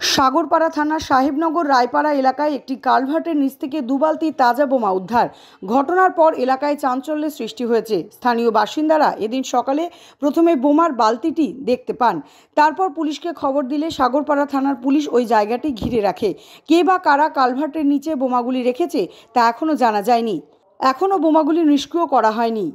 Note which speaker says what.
Speaker 1: সাগরপাড়া থানার সাহেবনগর রায়পাড়া এলাকায় একটি কালভার্টের নিচ থেকে দুবালতি তাজা বোমা উদ্ধার। ঘটনার পর এলাকায় চাঞ্চল্যের সৃষ্টি হয়েছে। স্থানীয় বাসিন্দারা এদিন সকালে প্রথমে বোমার বালতিটি দেখতে পান। তারপর পুলিশকে খবর দিলে সাগরপাড়া থানার পুলিশ ওই জায়গাটি ঘিরে রাখে। কে বা কারা কালভার্টের নিচে বোমাগুলি রেখেছে তা এখনও জানা যায়নি। এখনও বোমাগুলি নিষ্ক্রিয় করা হয়নি।